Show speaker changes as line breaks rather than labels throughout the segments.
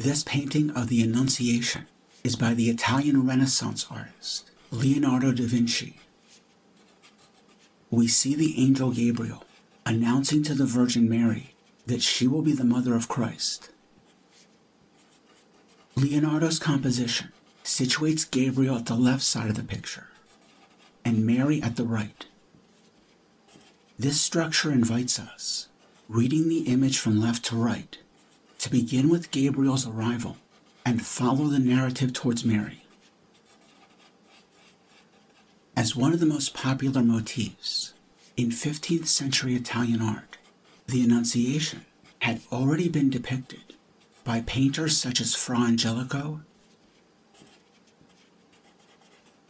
This painting of the Annunciation is by the Italian Renaissance artist Leonardo da Vinci. We see the angel Gabriel announcing to the Virgin Mary that she will be the mother of Christ. Leonardo's composition situates Gabriel at the left side of the picture and Mary at the right. This structure invites us, reading the image from left to right, to begin with Gabriel's arrival and follow the narrative towards Mary. As one of the most popular motifs in 15th century Italian art, the Annunciation had already been depicted by painters such as Fra Angelico,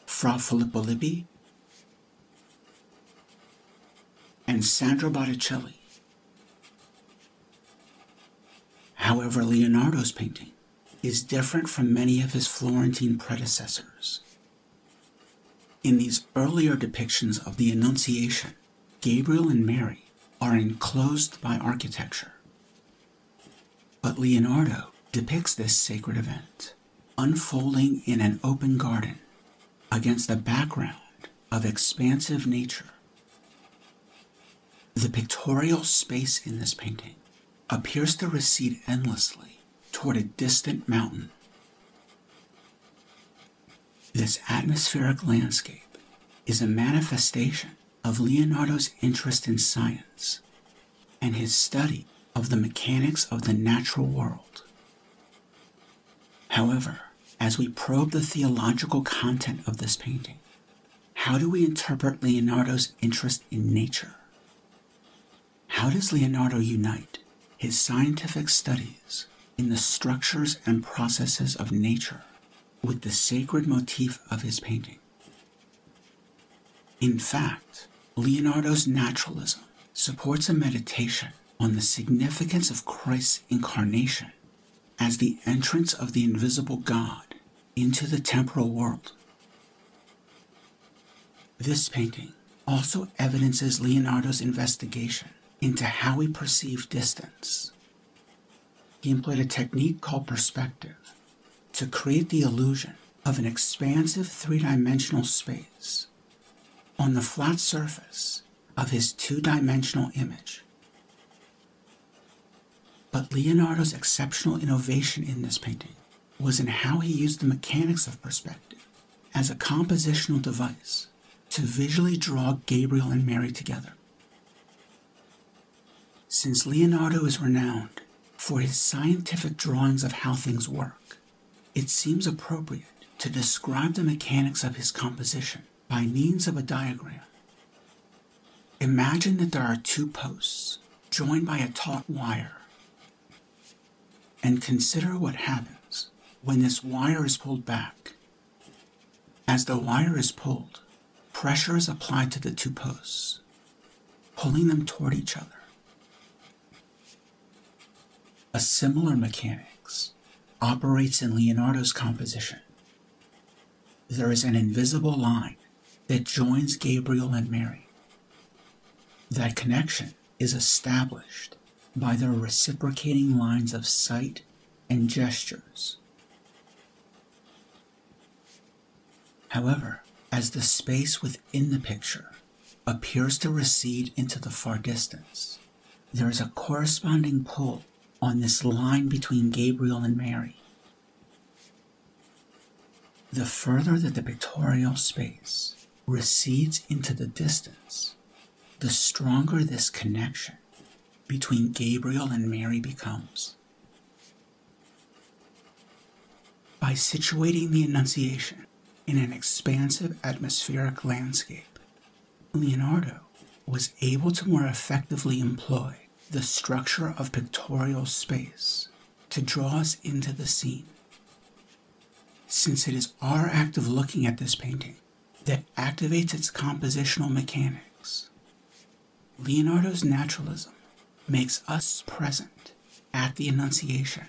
Fra Filippo Lippi, and Sandro Botticelli. However, Leonardo's painting is different from many of his Florentine predecessors. In these earlier depictions of the Annunciation, Gabriel and Mary are enclosed by architecture. But Leonardo depicts this sacred event unfolding in an open garden against a background of expansive nature. The pictorial space in this painting appears to recede endlessly toward a distant mountain. This atmospheric landscape is a manifestation of Leonardo's interest in science and his study of the mechanics of the natural world. However, as we probe the theological content of this painting, how do we interpret Leonardo's interest in nature? How does Leonardo unite his scientific studies in the structures and processes of nature with the sacred motif of his painting? In fact, Leonardo's naturalism supports a meditation on the significance of Christ's incarnation as the entrance of the invisible God into the temporal world. This painting also evidences Leonardo's investigation into how we perceive distance. He employed a technique called perspective to create the illusion of an expansive three dimensional space on the flat surface of his two dimensional image. But Leonardo's exceptional innovation in this painting was in how he used the mechanics of perspective as a compositional device to visually draw Gabriel and Mary together. Since Leonardo is renowned for his scientific drawings of how things work, it seems appropriate to describe the mechanics of his composition by means of a diagram. Imagine that there are two posts joined by a taut wire and consider what happens when this wire is pulled back. As the wire is pulled, pressure is applied to the two posts, pulling them toward each other. A similar mechanics operates in Leonardo's composition. There is an invisible line that joins Gabriel and Mary. That connection is established by their reciprocating lines of sight and gestures. However, as the space within the picture appears to recede into the far distance, there is a corresponding pull on this line between Gabriel and Mary. The further that the pictorial space recedes into the distance, the stronger this connection between Gabriel and Mary becomes. By situating the Annunciation in an expansive atmospheric landscape, Leonardo was able to more effectively employ the structure of pictorial space to draw us into the scene. Since it is our act of looking at this painting that activates its compositional mechanics, Leonardo's naturalism makes us present at the Annunciation